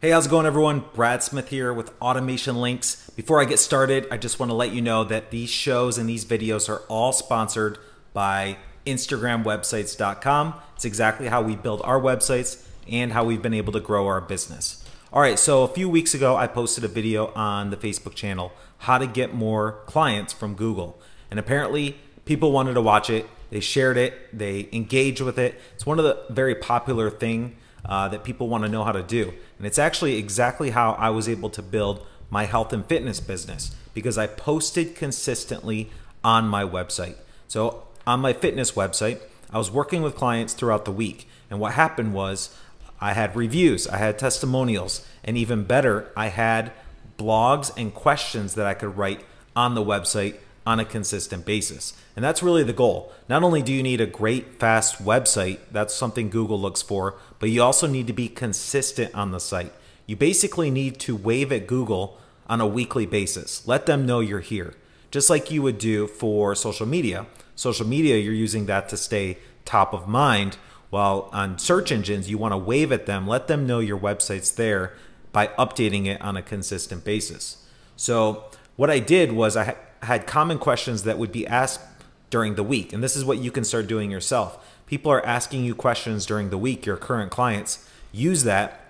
Hey, how's it going, everyone? Brad Smith here with Automation Links. Before I get started, I just want to let you know that these shows and these videos are all sponsored by InstagramWebsites.com. It's exactly how we build our websites and how we've been able to grow our business. All right, so a few weeks ago, I posted a video on the Facebook channel, How to Get More Clients from Google. And apparently, people wanted to watch it. They shared it, they engaged with it. It's one of the very popular thing uh, that people want to know how to do. And it's actually exactly how I was able to build my health and fitness business because I posted consistently on my website. So on my fitness website, I was working with clients throughout the week. And what happened was I had reviews, I had testimonials, and even better, I had blogs and questions that I could write on the website on a consistent basis. And that's really the goal. Not only do you need a great, fast website, that's something Google looks for, but you also need to be consistent on the site. You basically need to wave at Google on a weekly basis. Let them know you're here. Just like you would do for social media. Social media, you're using that to stay top of mind, while on search engines, you want to wave at them, let them know your website's there by updating it on a consistent basis. So, what I did was I had common questions that would be asked during the week. And this is what you can start doing yourself. People are asking you questions during the week, your current clients. Use that,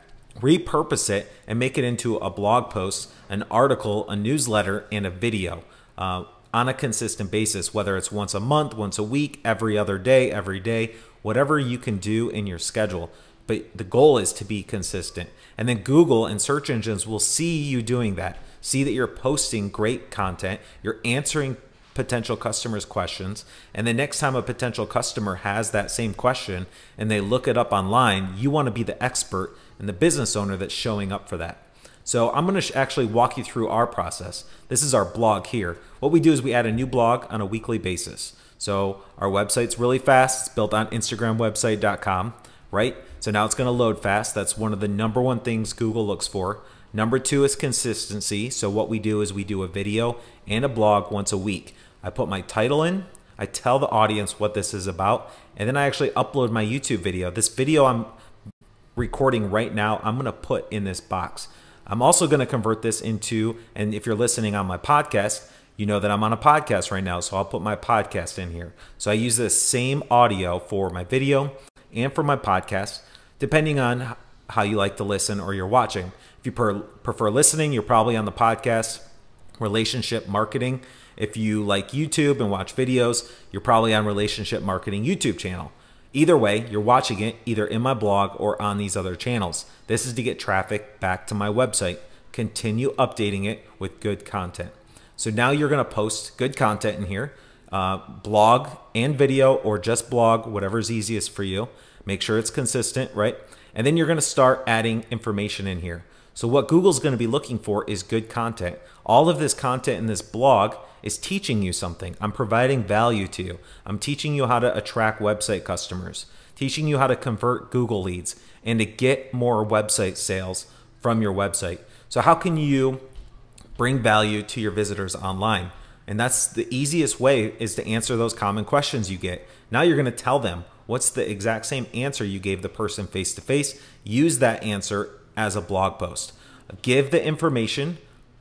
repurpose it, and make it into a blog post, an article, a newsletter, and a video uh, on a consistent basis, whether it's once a month, once a week, every other day, every day, whatever you can do in your schedule. But the goal is to be consistent. And then Google and search engines will see you doing that see that you're posting great content, you're answering potential customers' questions, and the next time a potential customer has that same question and they look it up online, you want to be the expert and the business owner that's showing up for that. So I'm going to actually walk you through our process. This is our blog here. What we do is we add a new blog on a weekly basis. So our website's really fast. It's built on instagramwebsite.com, right? So now it's going to load fast. That's one of the number one things Google looks for. Number two is consistency. So what we do is we do a video and a blog once a week. I put my title in, I tell the audience what this is about, and then I actually upload my YouTube video. This video I'm recording right now, I'm gonna put in this box. I'm also gonna convert this into, and if you're listening on my podcast, you know that I'm on a podcast right now, so I'll put my podcast in here. So I use this same audio for my video and for my podcast, depending on how you like to listen or you're watching. If you per- prefer listening, you're probably on the podcast relationship marketing. If you like YouTube and watch videos, you're probably on relationship marketing YouTube channel. Either way, you're watching it either in my blog or on these other channels. This is to get traffic back to my website. Continue updating it with good content. So now you're going to post good content in here, uh, blog and video, or just blog, whatever's easiest for you. Make sure it's consistent, right? And then you're going to start adding information in here. So what Google's going to be looking for is good content. All of this content in this blog is teaching you something. I'm providing value to you. I'm teaching you how to attract website customers, teaching you how to convert Google leads and to get more website sales from your website. So how can you bring value to your visitors online? And that's the easiest way is to answer those common questions you get. Now you're going to tell them what's the exact same answer you gave the person face to face. Use that answer as a blog post. Give the information,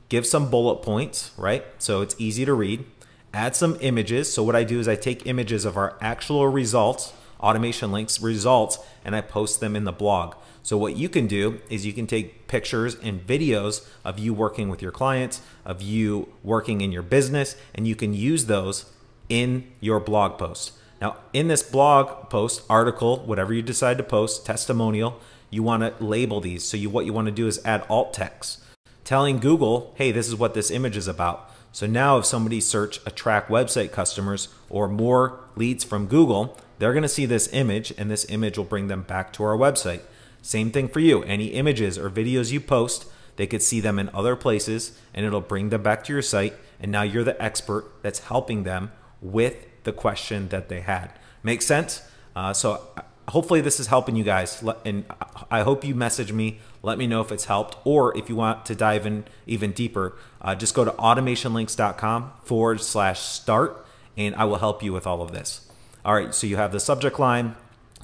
give some bullet points, right? So it's easy to read. Add some images. So what I do is I take images of our actual results, automation links results, and I post them in the blog. So what you can do is you can take pictures and videos of you working with your clients, of you working in your business, and you can use those in your blog post. Now, in this blog post, article, whatever you decide to post, testimonial, you want to label these. So you what you want to do is add alt text telling Google, hey, this is what this image is about. So now if somebody search attract website customers or more leads from Google, they're going to see this image and this image will bring them back to our website. Same thing for you. Any images or videos you post, they could see them in other places and it'll bring them back to your site. And now you're the expert that's helping them with the question that they had. Make sense? Uh, so hopefully this is helping you guys and i hope you message me let me know if it's helped or if you want to dive in even deeper uh, just go to automationlinks.com forward slash start and i will help you with all of this all right so you have the subject line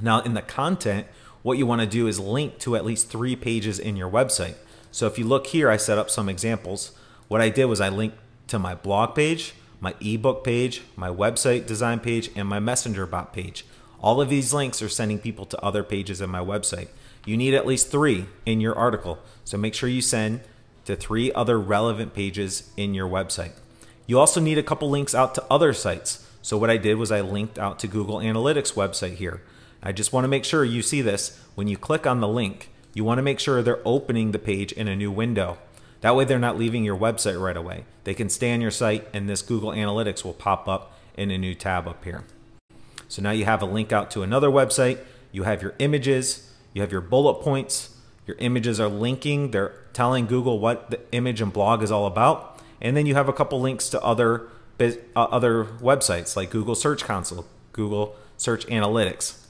now in the content what you want to do is link to at least three pages in your website. So if you look here, I set up some examples. What I did was I linked to my blog page, my ebook page, my website design page, and my messenger bot page. All of these links are sending people to other pages in my website. You need at least three in your article, so make sure you send to three other relevant pages in your website. You also need a couple links out to other sites. So what I did was I linked out to Google Analytics website here. I just want to make sure you see this. When you click on the link, you want to make sure they're opening the page in a new window. That way they're not leaving your website right away. They can stay on your site and this Google Analytics will pop up in a new tab up here. So now you have a link out to another website. You have your images, you have your bullet points. Your images are linking, they're telling Google what the image and blog is all about. And then you have a couple links to other uh, other websites like Google Search Console, Google Search Analytics.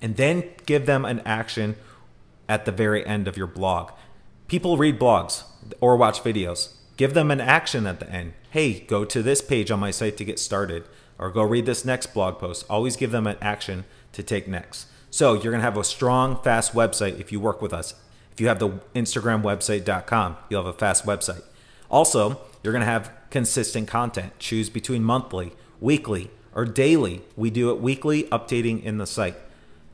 And then give them an action at the very end of your blog. People read blogs or watch videos. Give them an action at the end. Hey, go to this page on my site to get started, or go read this next blog post. Always give them an action to take next. So you're going to have a strong, fast website if you work with us. If you have the Instagram website.com, you'll have a fast website. Also, you're going to have consistent content. Choose between monthly, weekly, or daily. We do it weekly, updating in the site.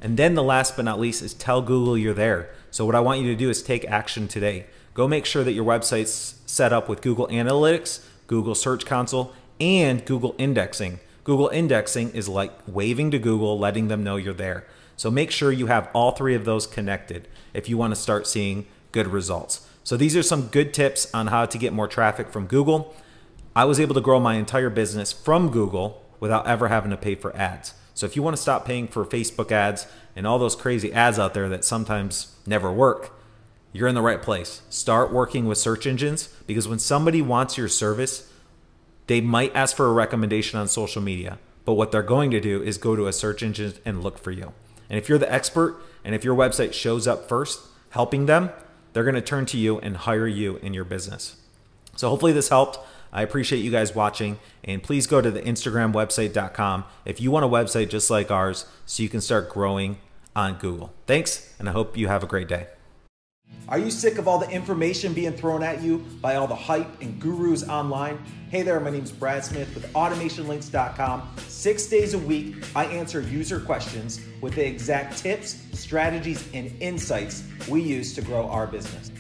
And then the last but not least is tell Google you're there. So what I want you to do is take action today. Go make sure that your website's set up with Google Analytics, Google Search Console, and Google Indexing. Google Indexing is like waving to Google, letting them know you're there. So make sure you have all three of those connected if you want to start seeing good results. So these are some good tips on how to get more traffic from Google. I was able to grow my entire business from Google without ever having to pay for ads. So if you want to stop paying for Facebook ads and all those crazy ads out there that sometimes never work, you're in the right place. Start working with search engines because when somebody wants your service, they might ask for a recommendation on social media. But what they're going to do is go to a search engine and look for you. And if you're the expert and if your website shows up first, helping them, they're going to turn to you and hire you in your business. So hopefully this helped. I appreciate you guys watching. And please go to the Instagram website.com if you want a website just like ours so you can start growing on Google. Thanks, and I hope you have a great day. Are you sick of all the information being thrown at you by all the hype and gurus online? Hey there, my name is Brad Smith with AutomationLinks.com. Six days a week, I answer user questions with the exact tips, strategies, and insights we use to grow our business.